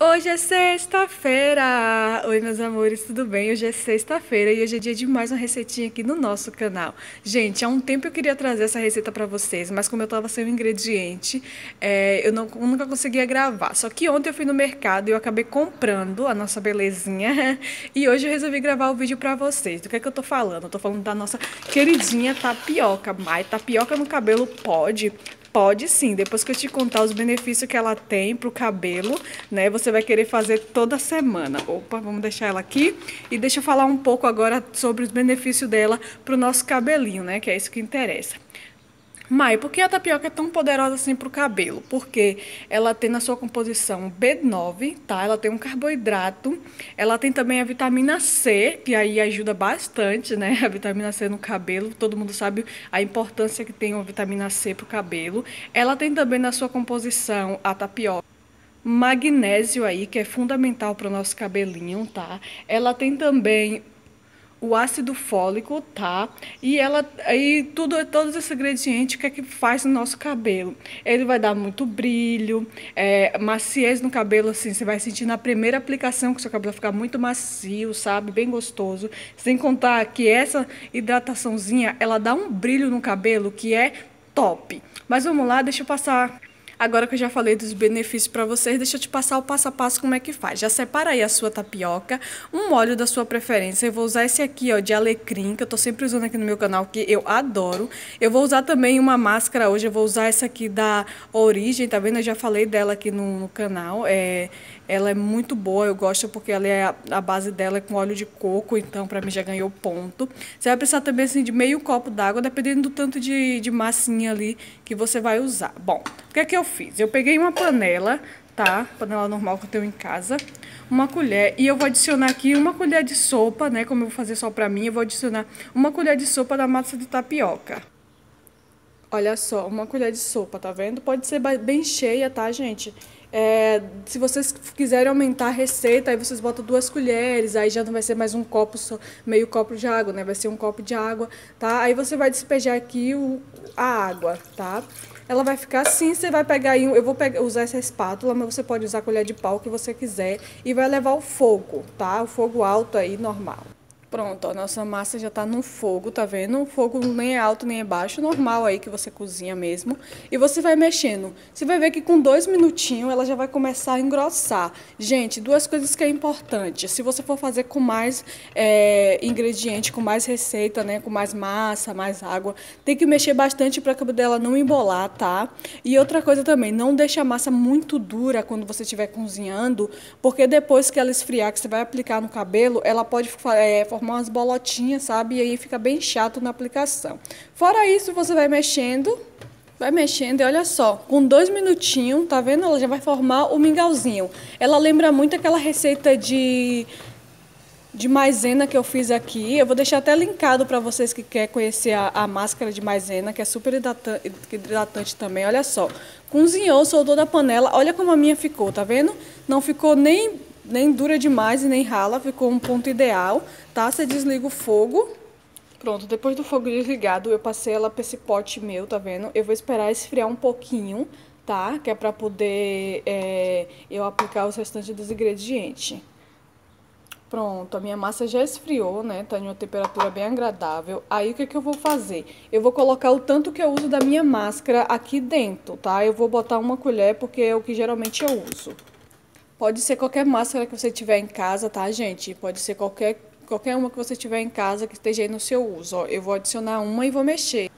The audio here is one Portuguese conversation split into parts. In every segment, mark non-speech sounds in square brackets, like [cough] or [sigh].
Hoje é sexta-feira! Oi, meus amores, tudo bem? Hoje é sexta-feira e hoje é dia de mais uma receitinha aqui no nosso canal. Gente, há um tempo eu queria trazer essa receita pra vocês, mas como eu tava sem o ingrediente, é, eu, não, eu nunca conseguia gravar. Só que ontem eu fui no mercado e eu acabei comprando a nossa belezinha [laughs] e hoje eu resolvi gravar o vídeo pra vocês. Do que é que eu tô falando? Eu tô falando da nossa queridinha tapioca. Mas tapioca no cabelo pode? Pode sim, depois que eu te contar os benefícios que ela tem pro cabelo, né? Você vai querer fazer toda semana. Opa, vamos deixar ela aqui. E deixa eu falar um pouco agora sobre os benefícios dela pro nosso cabelinho, né? Que é isso que interessa. Mai, por que a tapioca é tão poderosa assim para o cabelo? Porque ela tem na sua composição B9, tá? Ela tem um carboidrato, ela tem também a vitamina C, que aí ajuda bastante, né? [laughs] A vitamina C no cabelo, todo mundo sabe a importância que tem a vitamina C para o cabelo. Ela tem também na sua composição a tapioca magnésio aí, que é fundamental para o nosso cabelinho, tá? Ela tem também o ácido fólico, tá? E ela aí tudo todos esses ingredientes que é que faz no nosso cabelo? Ele vai dar muito brilho, é, maciez no cabelo assim, você vai sentir na primeira aplicação que seu cabelo vai ficar muito macio, sabe? Bem gostoso. Sem contar que essa hidrataçãozinha, ela dá um brilho no cabelo que é top. Mas vamos lá, deixa eu passar Agora que eu já falei dos benefícios para vocês, deixa eu te passar o passo a passo como é que faz. Já separa aí a sua tapioca, um óleo da sua preferência. Eu vou usar esse aqui, ó, de alecrim, que eu tô sempre usando aqui no meu canal, que eu adoro. Eu vou usar também uma máscara hoje, eu vou usar essa aqui da Origem, tá vendo? Eu já falei dela aqui no, no canal. É, ela é muito boa, eu gosto porque ela é a, a base dela é com óleo de coco, então para mim já ganhou ponto. Você vai precisar também assim de meio copo d'água, dependendo do tanto de, de massinha ali que você vai usar. Bom, o que é que eu fiz? Eu peguei uma panela, tá? Panela normal que eu tenho em casa. Uma colher. E eu vou adicionar aqui uma colher de sopa, né? Como eu vou fazer só pra mim, eu vou adicionar uma colher de sopa da massa de tapioca. Olha só, uma colher de sopa, tá vendo? Pode ser bem cheia, tá, gente? É, se vocês quiserem aumentar a receita, aí vocês botam duas colheres, aí já não vai ser mais um copo, só, meio copo de água, né? Vai ser um copo de água, tá? Aí você vai despejar aqui o, a água, tá? Ela vai ficar assim, você vai pegar aí, eu vou pegar, usar essa espátula, mas você pode usar a colher de pau que você quiser e vai levar o fogo, tá? O fogo alto aí, normal. Pronto, a nossa massa já tá no fogo, tá vendo? O fogo nem é alto nem é baixo, normal aí que você cozinha mesmo. E você vai mexendo. Você vai ver que com dois minutinhos ela já vai começar a engrossar. Gente, duas coisas que é importante. Se você for fazer com mais é, ingrediente, com mais receita, né? Com mais massa, mais água, tem que mexer bastante para a dela não embolar, tá? E outra coisa também, não deixe a massa muito dura quando você estiver cozinhando, porque depois que ela esfriar, que você vai aplicar no cabelo, ela pode é, formar umas bolotinhas, sabe? E aí fica bem chato na aplicação. Fora isso, você vai mexendo, vai mexendo e olha só, com dois minutinhos, tá vendo? Ela já vai formar o mingauzinho. Ela lembra muito aquela receita de de maisena que eu fiz aqui. Eu vou deixar até linkado para vocês que querem conhecer a, a, máscara de maisena, que é super hidratante, hidratante também. Olha só, cozinhou, soltou da panela. Olha como a minha ficou, tá vendo? Não ficou nem nem dura demais e nem rala, ficou um ponto ideal, tá? Você desliga o fogo. Pronto, depois do fogo desligado, eu passei ela para esse pote meu, tá vendo? Eu vou esperar esfriar um pouquinho, tá? Que é para poder é, eu aplicar os restantes dos ingredientes. Pronto, a minha massa já esfriou, né? Tá em uma temperatura bem agradável. Aí, o que, que eu vou fazer? Eu vou colocar o tanto que eu uso da minha máscara aqui dentro, tá? Eu vou botar uma colher, porque é o que geralmente eu uso. Pode ser qualquer máscara que você tiver em casa, tá, gente? Pode ser qualquer, qualquer uma que você tiver em casa que esteja aí no seu uso. Ó, eu vou adicionar uma e vou mexer.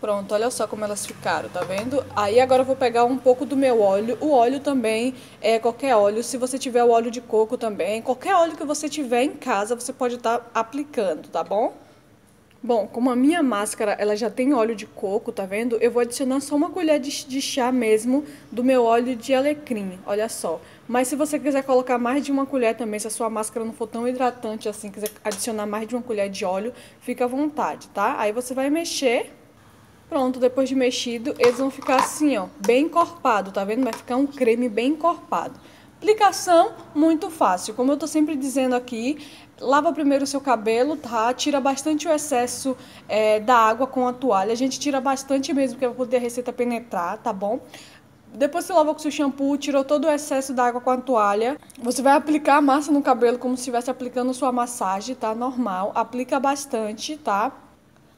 Pronto, olha só como elas ficaram, tá vendo? Aí agora eu vou pegar um pouco do meu óleo. O óleo também é qualquer óleo. Se você tiver o óleo de coco também, qualquer óleo que você tiver em casa, você pode estar tá aplicando, tá bom? Bom, como a minha máscara ela já tem óleo de coco, tá vendo? Eu vou adicionar só uma colher de, de chá mesmo do meu óleo de alecrim, olha só. Mas se você quiser colocar mais de uma colher também, se a sua máscara não for tão hidratante assim, quiser adicionar mais de uma colher de óleo, fica à vontade, tá? Aí você vai mexer Pronto, depois de mexido, eles vão ficar assim, ó, bem encorpado, tá vendo? Vai ficar um creme bem encorpado. Aplicação muito fácil. Como eu tô sempre dizendo aqui, lava primeiro o seu cabelo, tá? Tira bastante o excesso é, da água com a toalha. A gente tira bastante mesmo, para poder a receita penetrar, tá bom? Depois você lavou com o seu shampoo, tirou todo o excesso da água com a toalha, você vai aplicar a massa no cabelo como se estivesse aplicando sua massagem, tá? Normal. Aplica bastante, tá?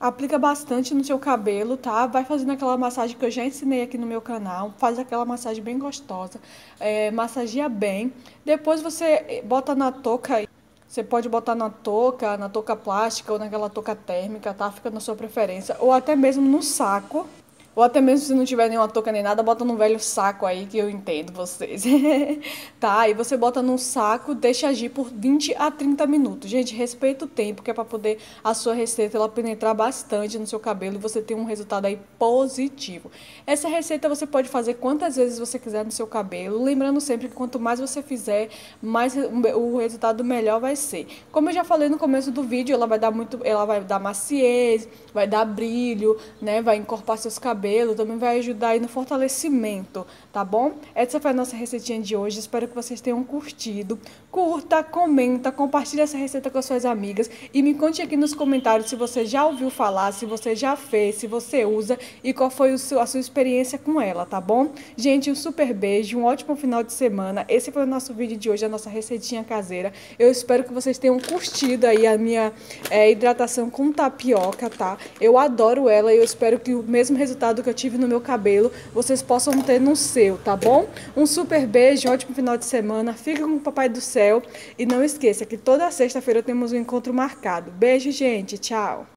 Aplica bastante no seu cabelo, tá? Vai fazendo aquela massagem que eu já ensinei aqui no meu canal. Faz aquela massagem bem gostosa. É, massageia bem. Depois você bota na touca. Você pode botar na touca, na touca plástica ou naquela touca térmica, tá? Fica na sua preferência. Ou até mesmo no saco, ou até mesmo se não tiver nenhuma touca nem nada, bota num velho saco aí que eu entendo vocês. [laughs] tá? E você bota num saco, deixa agir por 20 a 30 minutos. Gente, respeita o tempo, que é para poder a sua receita ela penetrar bastante no seu cabelo e você ter um resultado aí positivo. Essa receita você pode fazer quantas vezes você quiser no seu cabelo, lembrando sempre que quanto mais você fizer, mais o resultado melhor vai ser. Como eu já falei no começo do vídeo, ela vai dar muito, ela vai dar maciez, vai dar brilho, né? Vai encorpar seus cabelos cabelo, também vai ajudar aí no fortalecimento, tá bom? Essa foi a nossa receitinha de hoje, espero que vocês tenham curtido. Curta, comenta, compartilhe essa receita com as suas amigas e me conte aqui nos comentários se você já ouviu falar, se você já fez, se você usa e qual foi seu, a sua experiência com ela, tá bom? Gente, um super beijo, um ótimo final de semana. Esse foi o nosso vídeo de hoje, a nossa receitinha caseira. Eu espero que vocês tenham curtido aí a minha é, hidratação com tapioca, tá? Eu adoro ela e eu espero que o mesmo resultado resultado que eu tive no meu cabelo, vocês possam ter no seu, tá bom? Um super beijo, ótimo final de semana. Fica com o Papai do Céu. E não esqueça que toda sexta-feira temos um encontro marcado. Beijo, gente. Tchau.